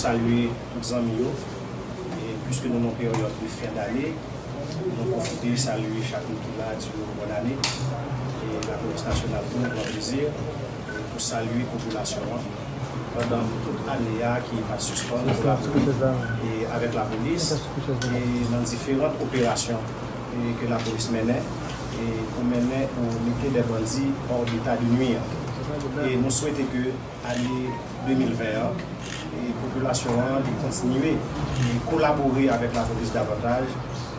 Nou salue tout zami yo, pwiske nou nou peryote de fin d'ane, nou profite salue chakoun ki la di nou bon ane, la polis nasyonal pou nou bon vizir, pou salue populasyon, pandan tout ane ya ki va suspon, avèk la polis, nan diferant operasyon ke la polis mène, pou mène ou mète de bandi or l'état de nuire. Nou souwete ke ane 2021, et population de continuer à collaborer avec la police davantage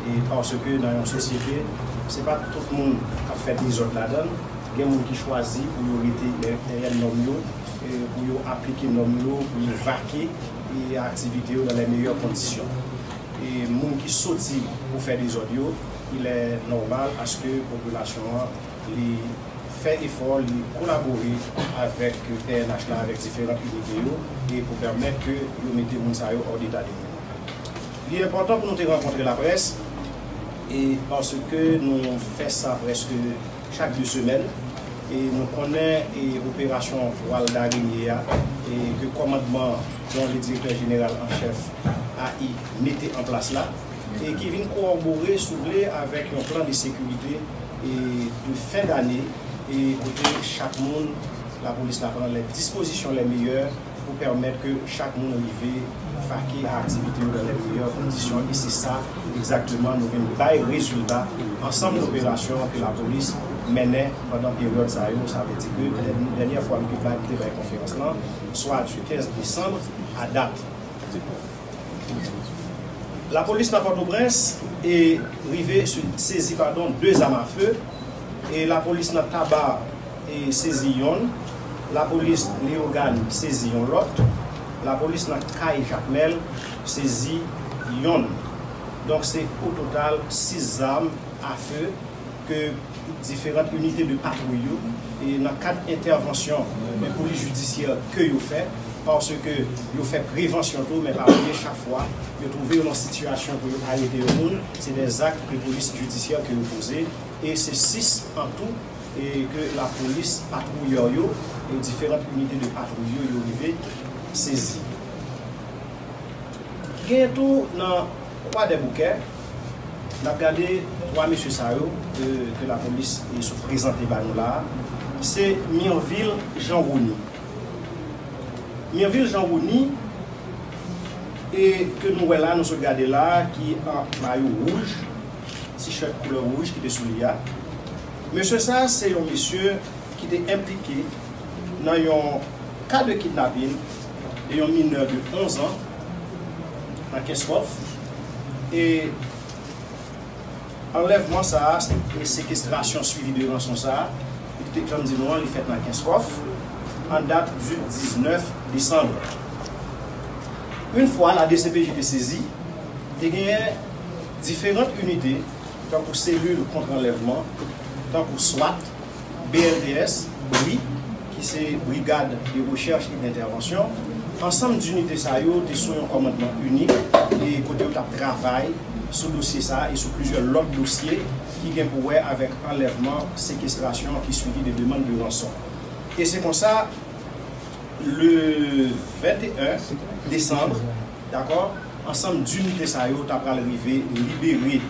et parce que dans une société, ce n'est pas tout le monde qui a fait les autres là-dedans. Il y a des gens qui choisissent pour arrêter les normes, pour appliquer les normes, pour vaquer les activités dans les meilleures conditions. Et les gens qui sortent pour faire des audios, il est normal parce que la population les fait effort de collaborer avec là, avec différentes unités et pour permettre que nous mettions les hors d'état de Il est important pour nous de rencontrer la presse et parce que nous faisons ça presque chaque deux semaines et nous connaissons l'opération Wal d'araignée et que le commandement dont le directeur général en chef AI mettait en place là et qui vient corroborer, avec un plan de sécurité et de fin d'année et côté chaque monde, la police prend les dispositions les meilleures pour permettre que chaque monde arrive à l'activité dans les meilleures conditions. Et c'est ça exactement, nous venons résultat ensemble d'opérations que la police menait pendant la période ça, ça veut dire que la dernière fois que nous avons la conférence soit du 15 décembre à date. La police de Port-au-Prince est arrivée saisie pardon, deux armes à feu et la police n'a tabac et saisi yon, la police Léogane saisi yon l'autre, la police n'a Kai Jacmel saisi yon. Donc c'est au total six armes à feu que différentes unités de patrouille et dans quatre interventions de police judiciaire que vous fait parce que vous fait prévention tout, mais par chaque fois, vous trouvez une situation pour arrêter le monde, c'est des actes de police judiciaire que vous posez et c'est six en tout et que la police patrouille et différentes unités de patrouille yo arrivé saisi. Bientôt dans trois des bouquets, on a regardé trois messieurs que, la police est se présenté par nous là. C'est Mirville Jean Rouni. Mirville Jean Rouni et que nous là, nous regardons là, qui a un maillot rouge, t-shirt couleur rouge qui était sous l'IA. Monsieur ça, c'est un monsieur qui était impliqué dans un cas de kidnapping et un mineur de 11 ans dans Keskov. Et enlèvement ça, et séquestration suivie de ça, il était comme dit il fait dans Keskov en date du 19 décembre. Une fois la DCPJ saisie, il y a différentes unités tant pour cellule contre-enlèvement, tant pour SWAT, BLDS, BRI, qui c'est Brigade de recherche et d'intervention. Ensemble d'unités, ça y est sur un commandement unique et côté de travail sur le dossier ça et sur plusieurs autres dossiers qui viennent pour avec enlèvement, séquestration qui suivit des demandes de rançon. Et c'est comme ça, le 21 décembre, d'accord, ansam d'unite sa yo ta pral rive libere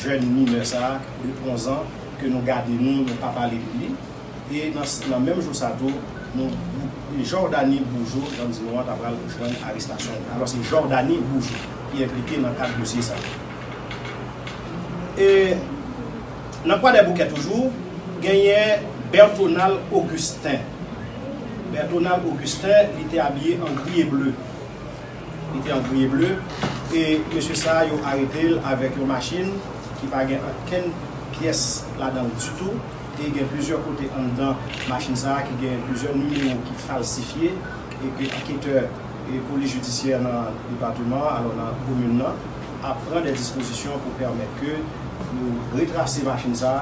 jen mime sa de 11 an ke nou gade nou, nou pa pale li e nan, nan menm jou sa tou nou Jordani Boujou dan di nou an ta pral jwen aristasyon alwa se Jordani Boujou ki implike nan kat dosye sa e nan kwa de bouke toujou genye Bertonal Augustin. Bertonal Augustin li te abye an gri e bleu. li te an kouye ble, e monsye sa yo arete avèk yo machin ki pa gen ken piyes la dan du tout, e gen plizyor kote an dan machin sa ki gen plizyor numyo ki falsifiye, e gen akiteur e polis judisyen nan departement, alon nan komoun nan, ap pran de disposisyon pou permèt ke nou retrase machin sa,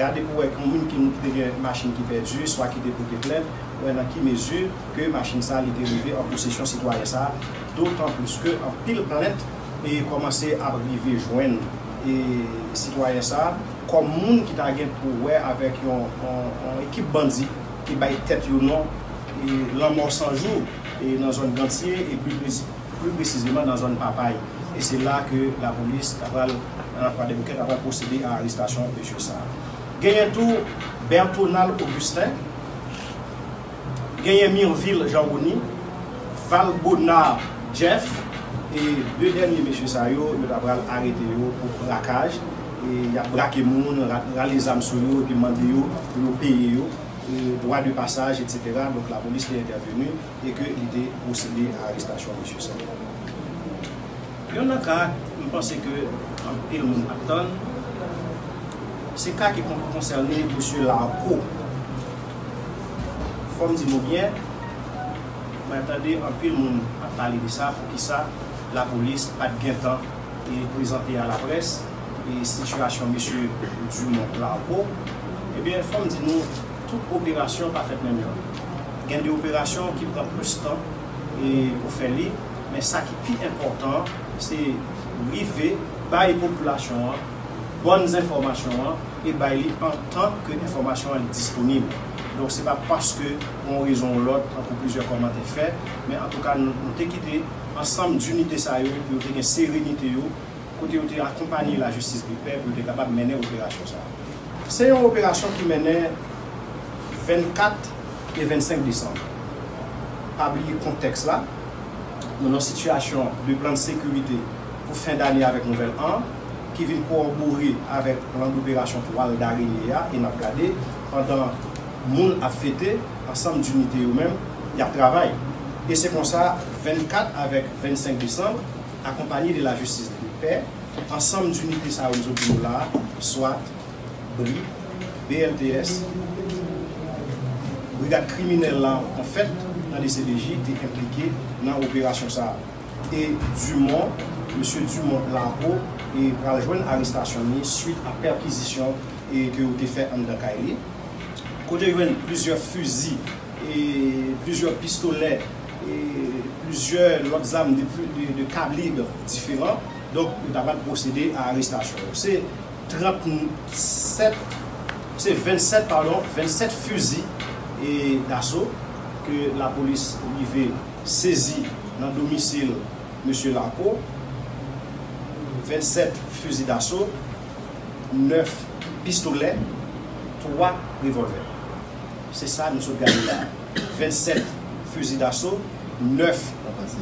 gade pou wè komoun ki nou te gen machin ki perdi, swa ki depote plèd, déporte plainte, ou dans qui mesure que machine ça été arrivée en possession citoyenne ça, d'autant plus que en pile plainte et commencer à arriver joindre et citoyen ça, kom moun ki ta gen pou wè avèk yon ekip bandi ki bay tèt yon nan lan mor sanjou nan zon gantye e plus precizeman nan zon papay. E se la ke la polis aval posede a aristasyon de Choussard. Genyen tou Bertonal Augustin, genyen Mirville Jean-Gouni, Val Bonnard Jeff, e de denye M. Sayo yon aval arete yo pou brakaj e ya brake moun, sou yo, pi mande yo, yo peye yo, droit de passage, etc. Donc la police est intervenue et que l'idée procédé à l'arrestation de M. Sayo. Il y en a cas, je pense que en pile moun c'est cas qui concerne M. Larco. fòm di mò byen, mwen atande anpil moun ap pale de sa pou ki sa la polis pat gen tan e prezante a la pres e situasyon mesye du moun la anpo ebyen eh fòm di nou tout operasyon pa fèt men yon gen de operasyon ki pran plus tan e pou fè li men sa ki pi important se rive baye populasyon an bonn informasyon an e baye li an tan ke informasyon an disponib Donk se pa paske moun rezon lot, an pou plizye komante fè, men an tou ka nou te kite, ansam d'unite sa yo, yo te gen serenite yo, kote yo te akompany la justis bi pep, yo te kapab mene operasyon sa. Se yon operasyon ki mene 24 et 25 Desembre. Pabli konteks la, nou nan situasyon de plan de sekurite pou fin d'anye avèk nouvel an, ki vin pou anbouri avèk plan d'operasyon pou al dari liya, en ap gade, pandan moun ap fete, ansam d'unite yo men, yap travay. E se kon sa, 24 avèk 25 Desembre, akompany de la justis bi ensemble d'unités à là, soit BRI, BLTS, brigade criminelle là, en fait, dans les CDJ, était impliqué dans l'opération ça. Et Dumont, M. Dumont Larro, et pour rejoindre l'arrestation suite à perquisition et que vous avez fait en Dakaili. Côté plusieurs fusils et plusieurs pistolets et plusieurs autres armes de, de, de calibres différents Donk, taban posede a arrestasyon. Se 37, se 27, pardon, 27 fuzi daso ke la polis li ve sezi nan domisil M. Larco. 27 fuzi daso, 9 pistolet, 3 revolver. se sa nou sou gani la. 27 fuzi daso, 9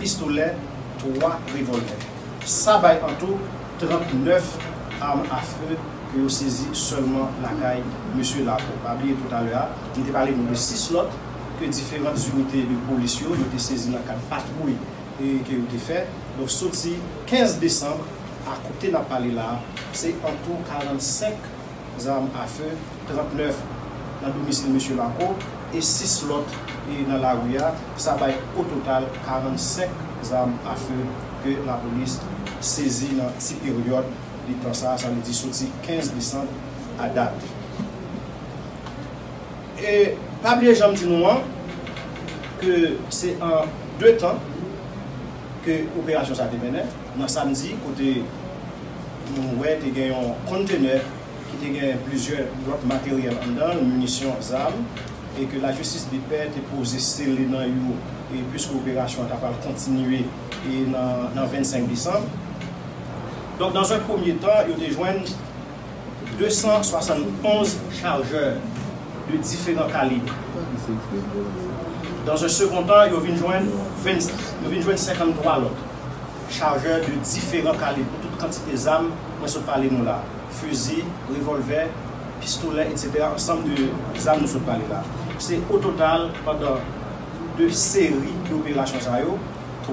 pistolet, 3 revolver. Sa bay an tou, 39 arm a afre ki yo sezi solman lakay Monsie Lapo. Pabliye tout an le a, ni te pale nou de 6 lot ke diferent unité de polisyon yo te sezi lakay e ke yo te fe. Donk soti 15 Desembre, kote na pale la, se an tou 45 am afre, 39 am 39 nan domisil M. Lapo e 6 lot nan la ouya. Sa bay au total 45 arm a fre ke la polis sezi nan ti peryode li tan sa, sa li di soti 15 Desembre a dat. E pablie jam di nou an, ke se an 2 tan ke operasyon sa te menen, nan samdi, kote nou wè te ki te gen plusieurs lot materyel an dan, munisyon, zam, e ke la justis bi pe te pose seli nan yon, e pwiske operasyon ta pal kontinuye e nan 25 Desembre, Donc, dans un premier temps, ils ont joint 271 chargeurs de différents calibres. Dans un second temps, ils ont joindre, 53 autres chargeurs de différents calibres, pour toute quantité d'armes, moi je parler nous là. Fusils, revolvers, pistolets, etc. Ensemble de armes nous sommes là. C'est au total, pendant deux séries d'opérations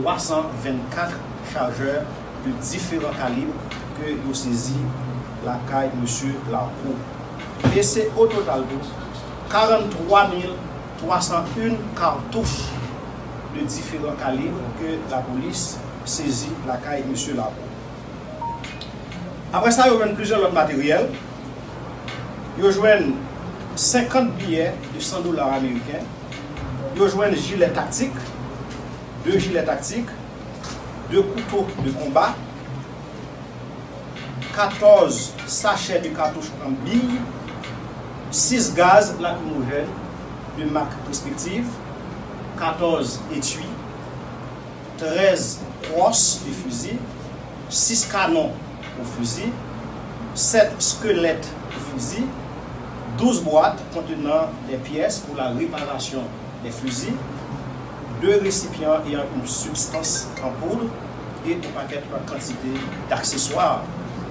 324 chargeurs de diferent kalibre ke yo sezi la kay M. Larco. E se o total do 43.301 kartouche de diferent kalibre ke la polis sezi la kay M. Larco. Apre sa yo ven plizyon lot materyel. Yo jwen 50 biye de 100 dolar Ameriken. Yo jwen jilet taktik. 2 jilet taktik. 2 koutou de kombat, 14 sachets de cartouches en bille, 6 gaz lacrymogènes de marque respective, 14 étuis, 13 crosses de fusil, 6 canons au fusil, 7 squelettes de fusil, 12 boîtes contenant des pièces pour la réparation des fusils, 2 récipients ayant une substance en poudre et un paquet de quantité d'accessoires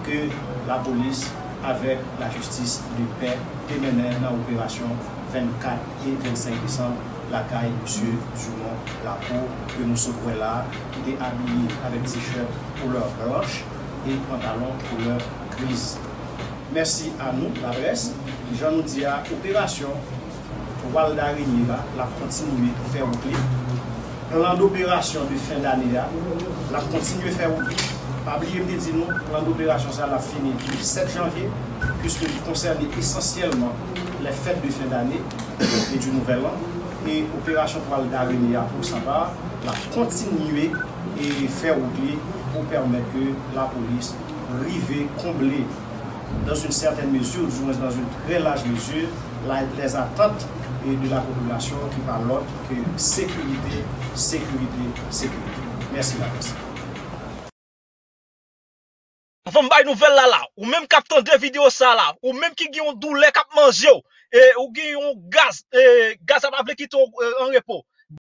que la police, avec la justice de paix, menait dans l'opération 24 et 25 décembre, la caille M. Dumont, la peau que nous sommes là, qui est habillé avec t-shirt couleur blanche et pantalon couleur grise. Merci à nous, la presse. Jean nous dit à opération Val la continuer de faire au Plan d'opération de fin d'année, la continuer de faire au pas oublier de dire nous, plan d'opération, ça l'a fini le 7 janvier, puisque concerne essentiellement les fêtes de fin d'année et du nouvel an. Et opération pour d'avenir pour ça la continuer et faire oublier pour permettre que la police rive combler dans une certaine mesure, du moins dans une très large mesure, les attentes de la population qui parle l'autre que sécurité, sécurité, sécurité. Merci la presse. Fèm bay nouvel la la, ou menm kap tan de video sa la, ou menm ki gen yon doule kap manje ou, e, ou gen yon gaz, e, gaz ap aple ki ton e, euh, an repo,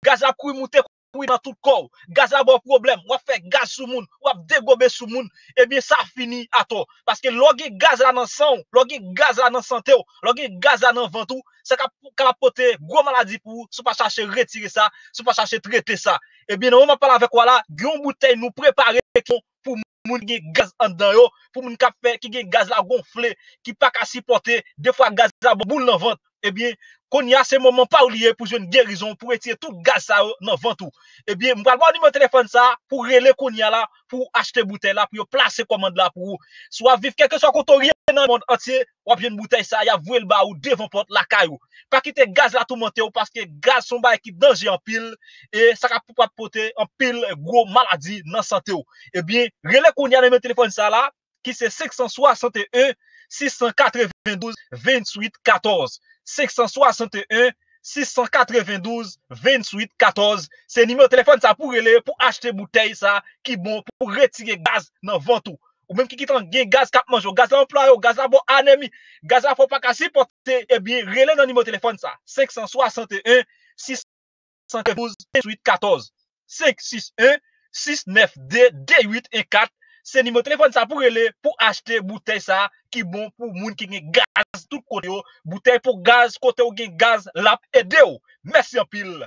gaz ap kou yon moutè. Nan tout kou, gaz ap ap problem, wap fe gaz sou moun, wap degobe sou moun, ebyen sa fini ato. Paske logi gaz la nan san, logi gaz la nan sante yo, logi gaz la nan vantou, se kap apote gwo maladi pou, sou pa chache retire sa, sou pa chache trete sa. Ebyen nou man pala vek wala, gyon boutei nou prepare pou moun. moun gen gaz an dan yo, pou moun kap fe, ki gen gaz la gonfle, ki pa ka sipote, defwa gaz la boul nan vant, ebyen, Kon ya se momen pa ou liye pou joun gerizon pou etye tout gaz sa yo nan vantou. Ebyen, mwen kalman di mwen telefon sa pou rele kon ya la pou achete boutey la pou yo plase komand la pou ou. So viv keke so koto rye nan moun antye wap jen boutey sa ya vwe l ba ou devan pot la kay ou. Pa kite gaz la tou monte ou paske gaz son ba ekip danje an pil e sa ka pou pat pote an pil gro maladi nan sante ou. Ebyen, rele kon ya nan mwen telefon sa la ki se 561 692 28 14. 561 692 28 14. Se nime telefon sa pou rele pou achete bouteille sa ki bon pou retire gaz nan vantou. Ou menm ki kitan gen gaz kap manjou, gaz la employe ou gaz la bon anemi, gaz la fò pa kasi pote, ebyen rele nan nime telefon sa. 561 692 28 14. 561 692 28 14. se nimo telefon sa pou rele pou achete boutey sa ki bon pou moun ki gen gaz tout kote yo. Boutey pou gaz kote yo gen gaz lap ede yo. Mersi an pil.